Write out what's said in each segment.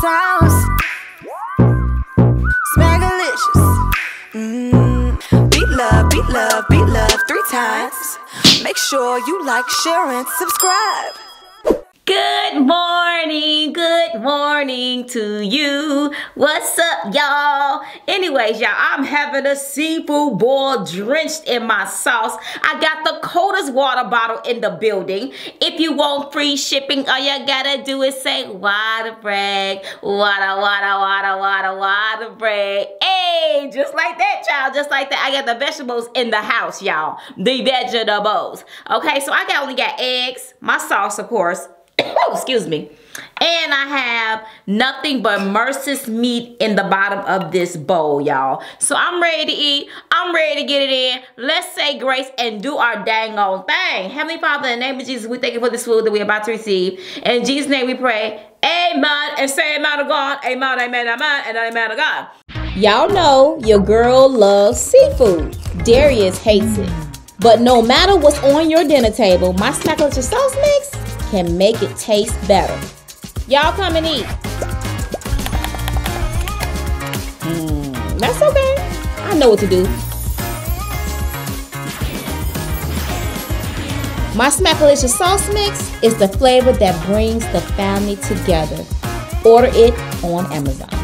sounds. Smackalicious. Mm. Beat love, beat love, beat love three times. Make sure you like, share, and subscribe. Good morning, good morning to you. What's up, y'all? Anyways, y'all, I'm having a seafood boil drenched in my sauce. I got the coldest water bottle in the building. If you want free shipping, all you gotta do is say water break, water, water, water, water, water break. Hey, just like that, child, just like that. I got the vegetables in the house, y'all. The vegetables. Okay, so I got only got eggs, my sauce, of course, Oh, excuse me. And I have nothing but Merus meat in the bottom of this bowl, y'all. So I'm ready to eat. I'm ready to get it in. Let's say grace and do our dang old thing. Heavenly Father, in the name of Jesus, we thank you for this food that we're about to receive. In Jesus' name we pray. Amen. And say amen to God. Amen, amen, amen, and amen to God. Y'all know your girl loves seafood. Darius hates it. But no matter what's on your dinner table, my Smackalicious sauce mix can make it taste better. Y'all come and eat. Mm, that's okay. I know what to do. My Smackalicious sauce mix is the flavor that brings the family together. Order it on Amazon.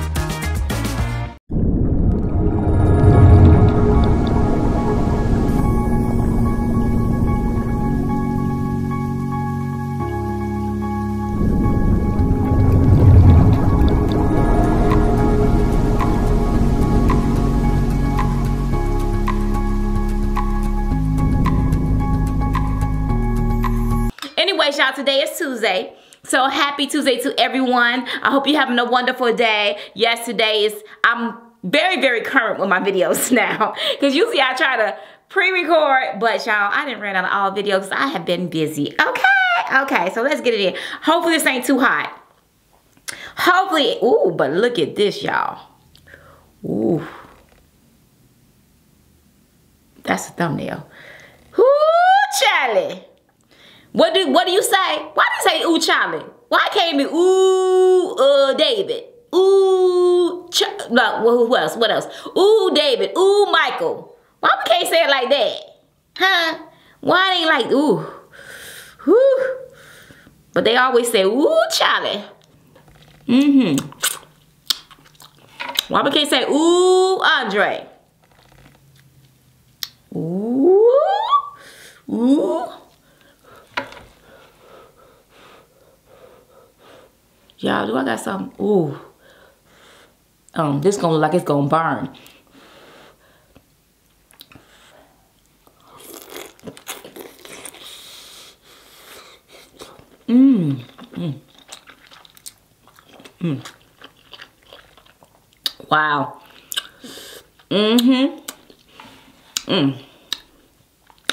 Today is Tuesday. So happy Tuesday to everyone. I hope you're having a wonderful day. Yesterday is, I'm very, very current with my videos now. Because usually I try to pre-record, but y'all, I didn't run out of all videos I have been busy. Okay, okay, so let's get it in. Hopefully this ain't too hot. Hopefully, ooh, but look at this, y'all. Ooh. That's a thumbnail. Ooh, Charlie. What do what do you say? Why do you say ooh Charlie? Why can't it be ooh uh David? Ooh Ch no, who else? What else? Ooh David, ooh Michael. Why we can't say it like that? Huh? Why ain't like ooh? Whoo. But they always say ooh Charlie. Mm-hmm. Why we can't say ooh Andre? Ooh. Ooh. Y'all, do I got something? Ooh. Um, this gonna look like it's gonna burn. Mmm. Mmm. Mmm. Wow. Mm-hmm. Mmm.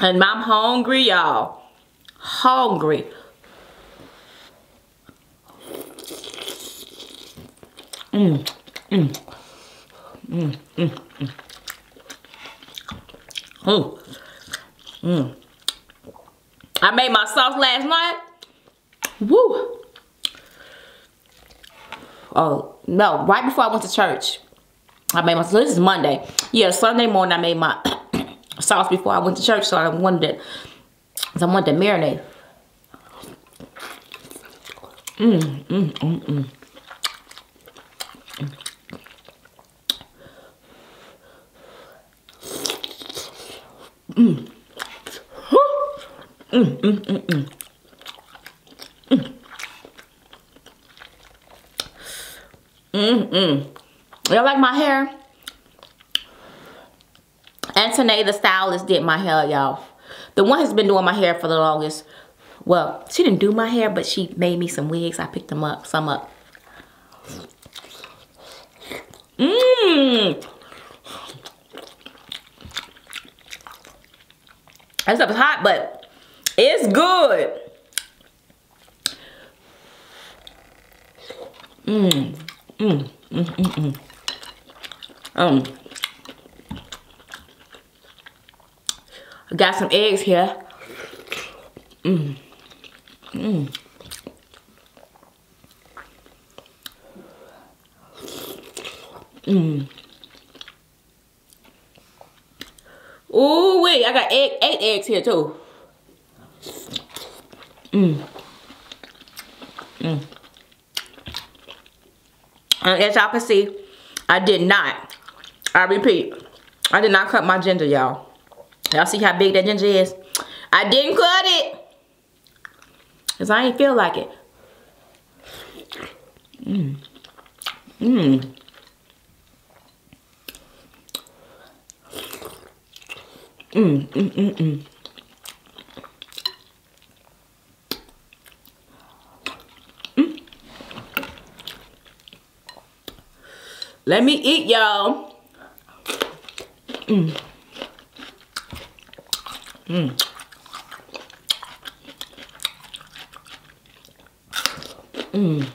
And I'm hungry, y'all. Hungry. Mmm, mmm, mmm, mmm, mmm. Oh, mmm. I made my sauce last night. Woo. Oh, no, right before I went to church. I made my, so this is Monday. Yeah, Sunday morning I made my sauce before I went to church. So I wanted to, so I wanted to marinate. Mmm, mmm, mmm, mmm. Mm. Mm, mm, mm, mm. Mm. Mm. Y'all like my hair? Antoinette, the stylist, did my hair, y'all. The one has been doing my hair for the longest. Well, she didn't do my hair, but she made me some wigs. I picked them up, some up. Mmm. That stuff is hot, but it's good. Mmm. Mmm. Mmm. Mmm. Mm. Um. I got some eggs here. Mmm. Mmm. Mmm. Ooh wait, I got egg, eight eggs here too. Mmm. Mmm. And as y'all can see, I did not. I repeat, I did not cut my ginger, y'all. Y'all see how big that ginger is? I didn't cut it. Because I ain't feel like it. Mmm. Mmm. Mmm, mmm, mmm, mmm. Let me eat, y'all. Mmm. Mmm. Mmm.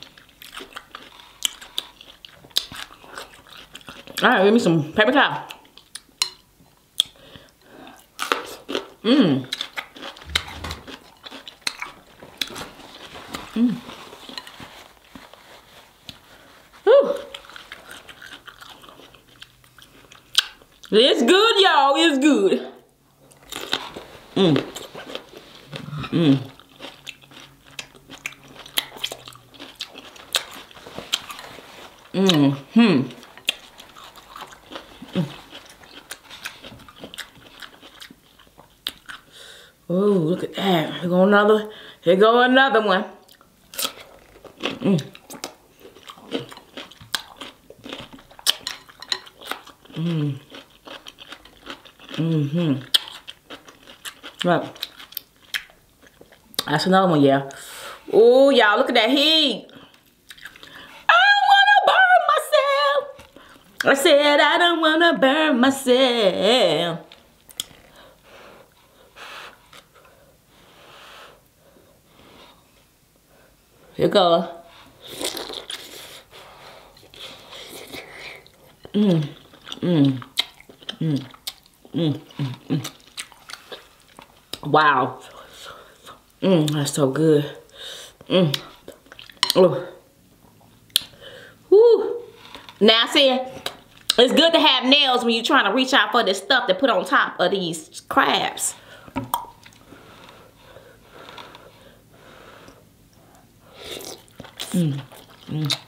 All right, give me some paper towel. Mmm. Mmm. It's good, y'all. It's good. Mmm. Mmm. Hmm. Oh, look at that. Here go another. Here go another one. Mm. Mm. Mm-hmm. Right. That's another one, yeah. Oh, y'all, look at that heat. I wanna burn myself. I said I don't wanna burn myself. Here go. Mmm. Mmm. Mmm. Mmm. Mmm. Wow. Mmm, that's so good. Mmm. Oh. Woo. Now see, it's good to have nails when you're trying to reach out for this stuff to put on top of these crabs. Mm. Mm.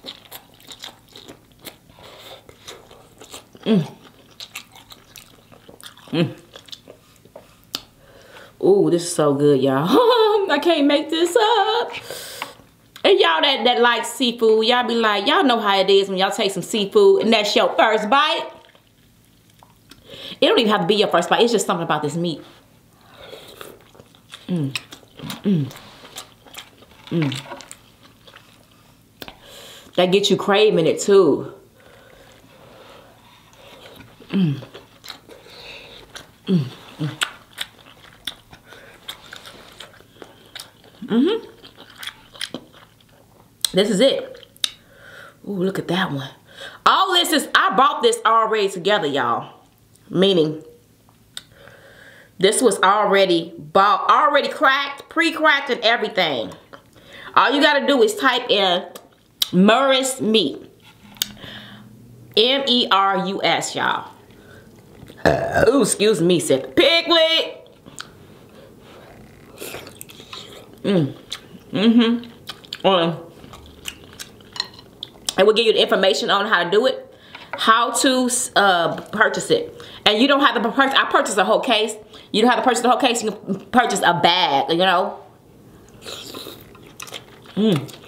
Mm. Mm. Ooh, this is so good, y'all. I can't make this up. And y'all that, that like seafood, y'all be like, y'all know how it is when y'all take some seafood and that's your first bite. It don't even have to be your first bite. It's just something about this meat. Mmm. Mmm. Mmm. That gets you craving it too. Mm. Mm. Mm. Mm-hmm. This is it. Ooh, look at that one. All this is, I bought this already together, y'all. Meaning, this was already bought, already cracked, pre-cracked and everything. All you gotta do is type in Merus meat. M-E-R-U-S, y'all. Uh, ooh, excuse me, said piglet. Mm. Mm-hmm. Um, it will give you the information on how to do it, how to uh, purchase it. And you don't have to purchase, I purchased a whole case. You don't have to purchase the whole case, you can purchase a bag, you know. Mmm.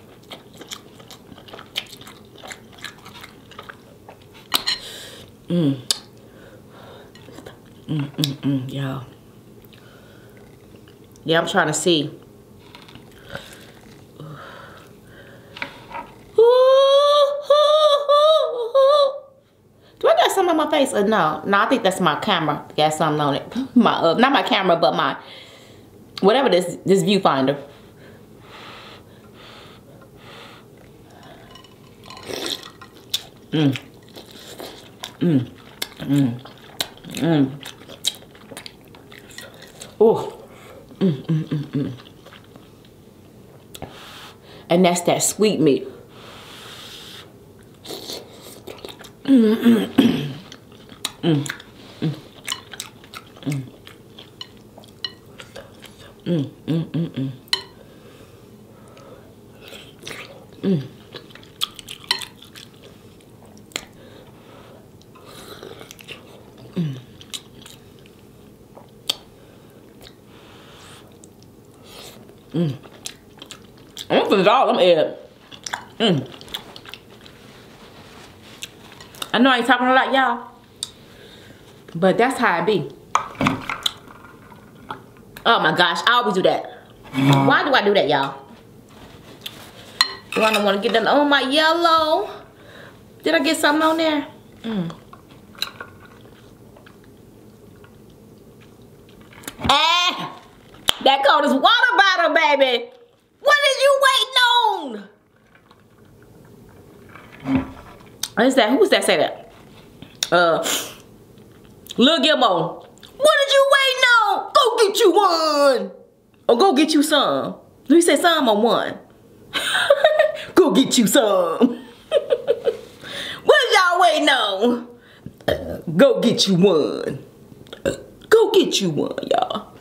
Mm. Mm, mm, mm, y'all. Yeah, I'm trying to see. Do I got something on my face or no? No, I think that's my camera. Got something on it. My uh, not my camera, but my whatever this this viewfinder. Mm. Mm. Mm. Mm. Oh. Mm, mm, mm, mm. And that's that sweet meat. Mm. Mm, mm, mm. Mm, mm, mm. Mm, mm, mm, mm. Mm. Mm. Mm. I'm all them eggs. Mm. I know I ain't talking a lot, y'all. But that's how I be. Oh my gosh, I always do that. Why do I do that, y'all? Do I don't want to get them on my yellow? Did I get something on there? Mm. That coldest water bottle, baby. What are you waiting on? What is that? Who was that say that? Uh, Lil Gilmo. What did you waiting on? Go get you one. Or go get you some. Do you say some or one? go get you some. what y'all waiting on? Uh, go get you one. Uh, go get you one, y'all.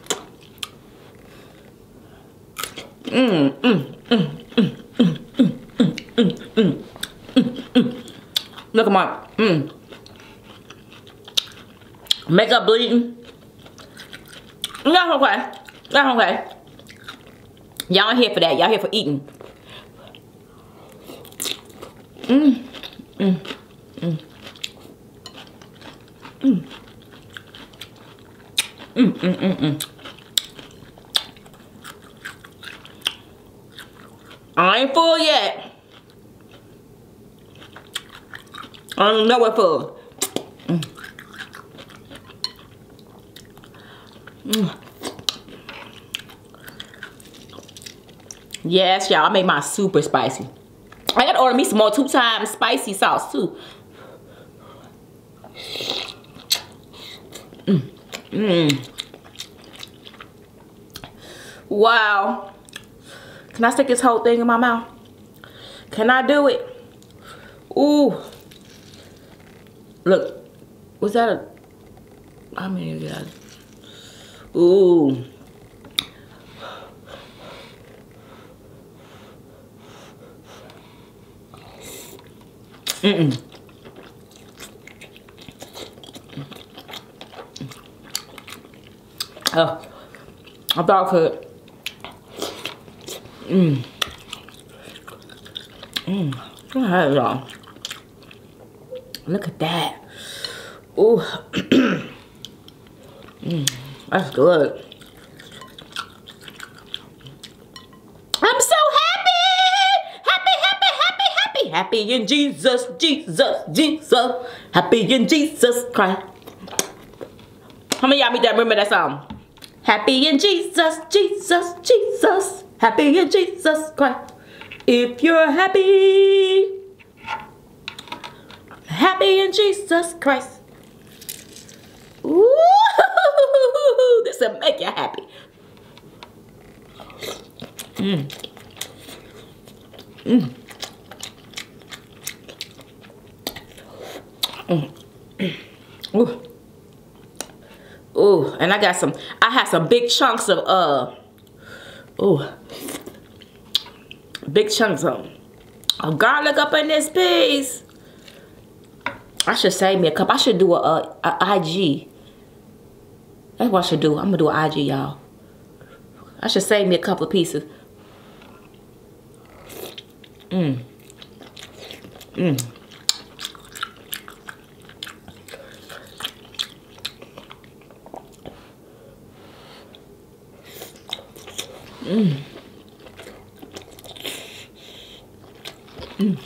Mm, mm, mm, mm, mm, mm, mm, mm, mm, mm. Look at my, mm. Makeup bleeding. That's okay. That's okay. Y'all here for that. Y'all here for eating. Mmm. Mmm. Mmm. Mmm. Mmm, mmm, mmm, I ain't full yet. I don't know what full. Mm. Yes, y'all, I made mine super spicy. I gotta order me some more two times spicy sauce too. Mm. Mm. Wow. Can I stick this whole thing in my mouth? Can I do it? Ooh. Look. Was that many of you guys? Ooh. Mm-mm. Oh, I thought I could. Mm. Mmm. Mmm. Go ahead, y'all. Look at that. Ooh. Mmm. That's good. I'm so happy! Happy, happy, happy, happy. Happy in Jesus, Jesus, Jesus. Happy in Jesus Christ. How many y'all remember that song? Happy in Jesus, Jesus, Jesus. Happy in Jesus Christ. If you're happy, happy in Jesus Christ. Ooh. this will make you happy. Mmm. Mmm. Mm. Ooh. Ooh, and I got some, I had some big chunks of, uh, ooh, big chunks of, of oh, garlic up in this piece. I should save me a cup. I should do a, a, a IG that's what I should do. I'm gonna do an IG, y'all. I should save me a couple of pieces. Mmm. Mmm. Mmm. Mmm.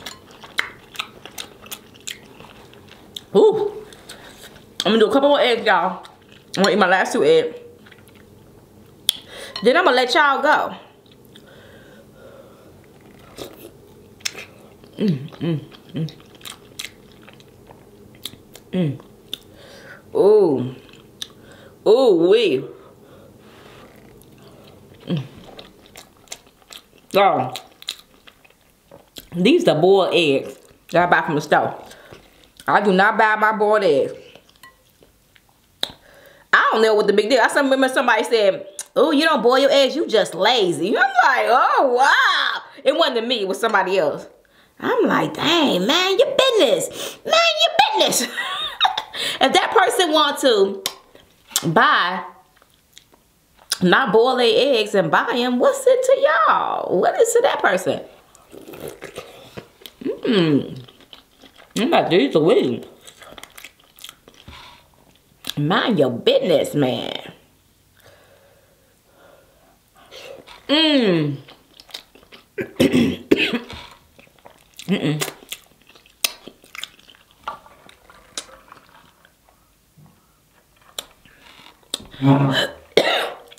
Ooh. I'm gonna do a couple more eggs, y'all. I'm gonna eat my last two eggs. Then I'm gonna let y'all go. Mmm, mmm, mmm. Mmm. Ooh. Ooh, wee. Mm. Oh. These are boiled eggs that I buy from the store. I do not buy my boiled eggs. I don't know what the big deal. I remember somebody said, oh, you don't boil your eggs, you just lazy. I'm like, oh, wow. It wasn't me, it was somebody else. I'm like, dang, man, your business. Man, your business. if that person want to buy, not boil their eggs and buy them, what's it to y'all? What is to that person? Mmm. I'm about these are weed. Mind your business, man. Mmm. Mm-mm.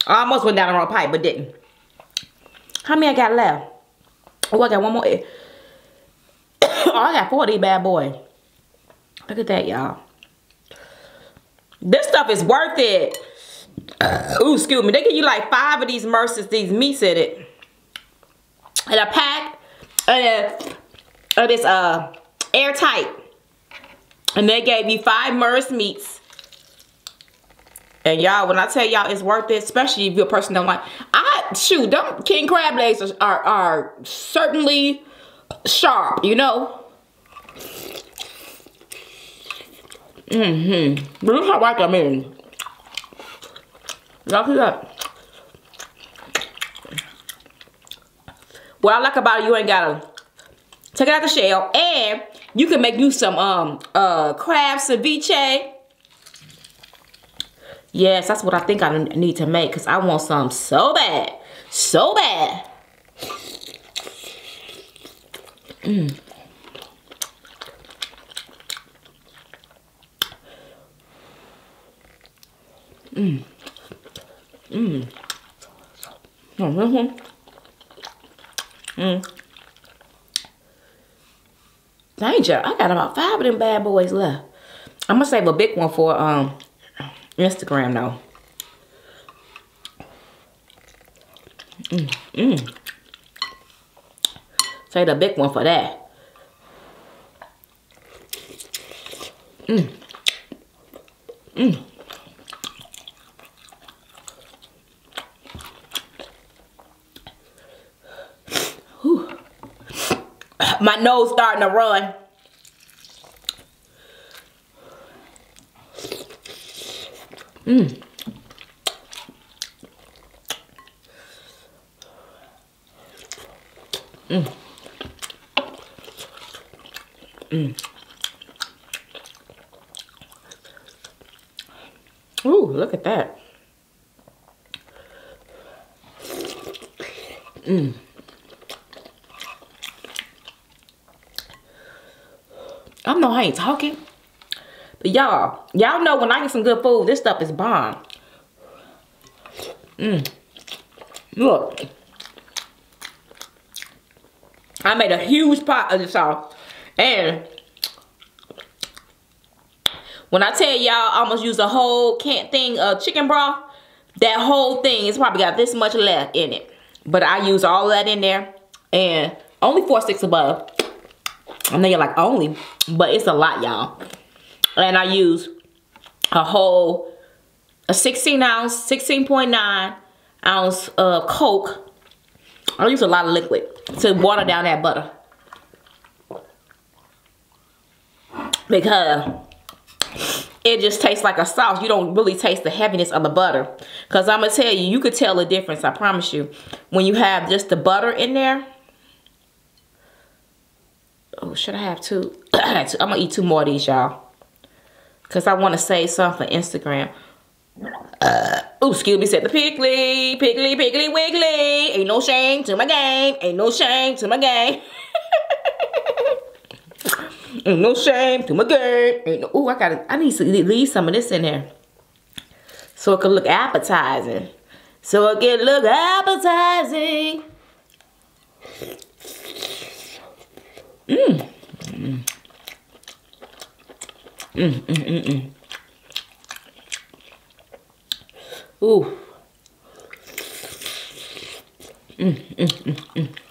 I almost went down the wrong pipe, but didn't. How many I got left? Oh, I got one more. I got 40 bad boy. Look at that, y'all. This stuff is worth it. Uh, ooh, excuse me. They give you like five of these Merces, these meats in it. And a pack. And of this uh airtight. And they gave you five Merus meats. And y'all, when I tell y'all it's worth it, especially if you're a person don't like, I shoot, them king crab legs are, are, are certainly sharp, you know. Mm-hmm. Look how white I'm in. Y'all see that? What I like about it, you ain't gotta Take it out the shell. And you can make you some um uh crab ceviche. Yes, that's what I think I need to make because I want some so bad. So bad. Mmm. Mmm. Mmm. Mmm. Mmm. Danger. I got about five of them bad boys left. I'm gonna save a big one for um Instagram though. Mm, mm. Save a big one for that. Mm. Mm. My nose starting to run. Mmm. Mmm. Mmm. Ooh, look at that. Mmm. I know I ain't talking. But y'all, y'all know when I get some good food, this stuff is bomb. Mmm. Look. I made a huge pot of this sauce. And when I tell y'all I almost used a whole can thing of chicken broth, that whole thing is probably got this much left in it. But I use all that in there. And only four sticks above. I know you're like, only, but it's a lot, y'all. And I use a whole, a 16 ounce, 16.9 ounce of Coke. I use a lot of liquid to water down that butter. Because it just tastes like a sauce. You don't really taste the heaviness of the butter. Because I'm going to tell you, you could tell the difference, I promise you. When you have just the butter in there Oh, should I have two? I'm gonna eat two more of these, y'all. Cause I want to save some for Instagram. Uh, oh, excuse me, said the piggly, piggly, piggly, wiggly. Ain't no shame to my game. Ain't no shame to my game. Ain't no shame to my game. Ain't no, ooh, I gotta, I need to leave some of this in there. So it can look appetizing. So it can look appetizing. Mmm. Mmm, mmm, mmm, mmm. Ooh. Mmm, mmm, mmm, mmm.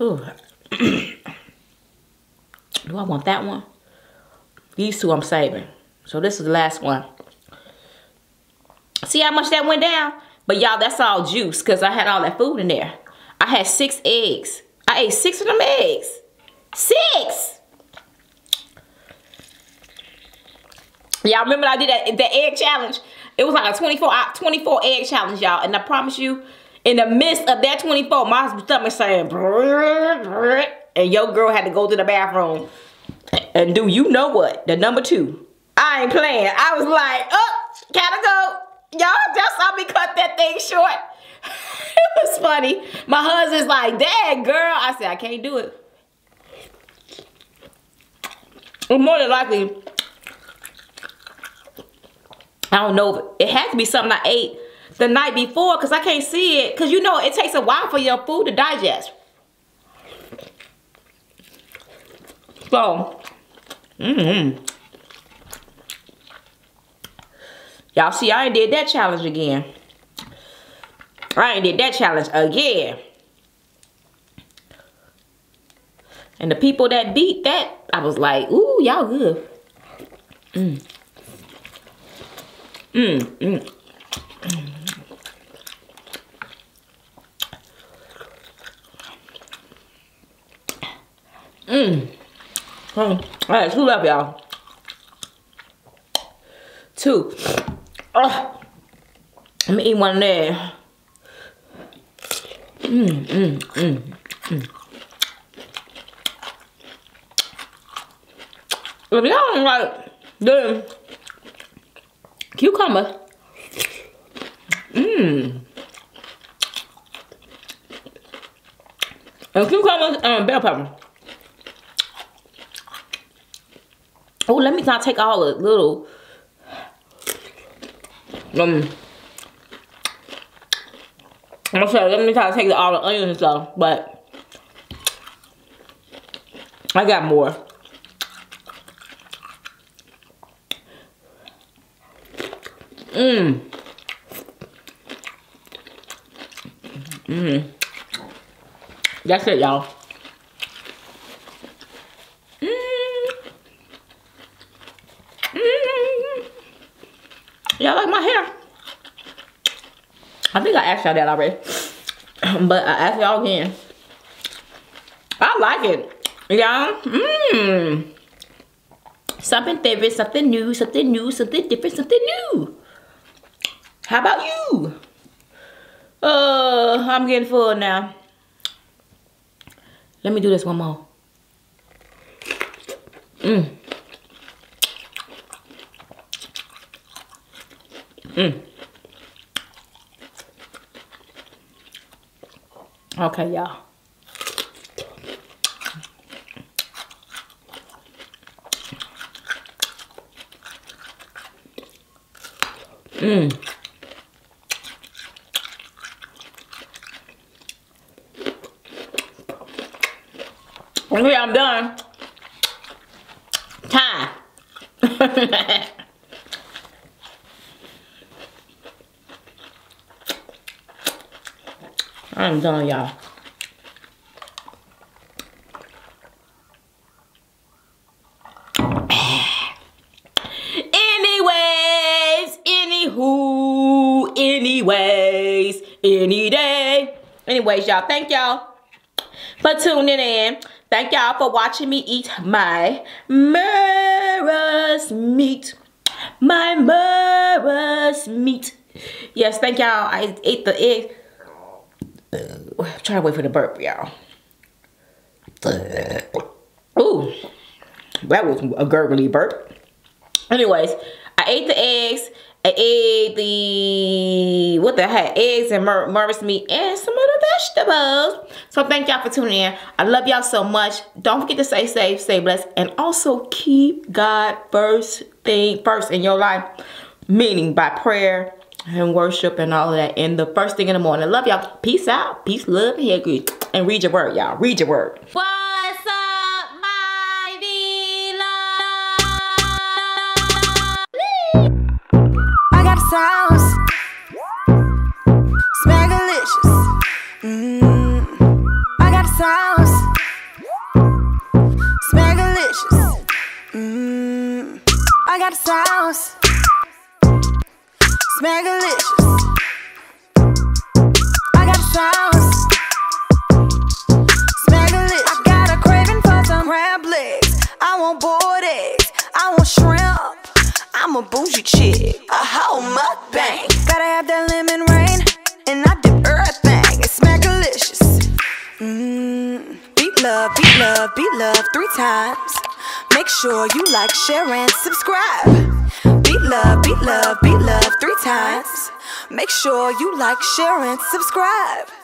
Ooh. Do I want that one? These two I'm saving. So this is the last one. See how much that went down? But y'all, that's all juice because I had all that food in there. I had six eggs. I ate six of them eggs. Six! Y'all remember I did that, that egg challenge? It was like a 24, uh, 24 egg challenge, y'all. And I promise you, in the midst of that 24, my stomach saying, and your girl had to go to the bathroom and do you know what? The number two. I ain't playing. I was like, oh, gotta go. Y'all just saw me cut that thing short. it was funny. My husband's like, dad, girl. I said, I can't do it. More than likely, I don't know. It had to be something I ate the night before because I can't see it. Because you know, it takes a while for your food to digest. So, mm hmm Y'all see, I ain't did that challenge again. I ain't did that challenge again. And the people that beat that, I was like, ooh, y'all good. Mm. Mm, mm. Mmm. All right, two left, y'all. Two. Oh, let me eat one there. Mmm, mmm, mmm, mmm. If y'all don't like the cucumber, mmm. And cucumber and bell pepper. Oh, let me not take all the little um I'm say let me try to take all the onions and stuff, but I got more. Mmm. Mmm. That's it, y'all. Mm. Y'all like my hair? I think I asked y'all that already. but I asked y'all again. I like it. Y'all. Mmm. Something different, something new, something new, something different, something new. How about you? Uh, I'm getting full now. Let me do this one more. Mmm. Mm. Okay, y'all. Mmm. Okay, I'm done. Time. I'm done, y'all. Anyways, anywho, anyways, any day. Anyways, y'all, thank y'all for tuning in. Thank y'all for watching me eat my Merus meat. My Merus meat. Yes, thank y'all. I ate the egg try to wait for the burp, y'all. Ooh, that was a gurgly burp. Anyways, I ate the eggs. I ate the, what the heck, eggs and mur meat and some of the vegetables. So thank y'all for tuning in. I love y'all so much. Don't forget to stay safe, stay blessed, and also keep God first thing, first in your life. Meaning by prayer, and worship and all of that in the first thing in the morning. Love y'all. Peace out. Peace, love, and hair And read your word, y'all. Read your word. What's up, my the sauce. Smackalicious. Got the sauce. Smackalicious. I got the sauce. Smackalicious. I got a craving for some crab legs. I want boiled eggs. I want shrimp. I'm a bougie chick. A whole mukbang. Gotta have that lemon rain. And I dip everything. It's smackalicious. Mmm. Beat love, beat love, beat love three times. Make sure you like, share, and subscribe. Beat love, beat love, beat love three times. Make sure you like, share, and subscribe.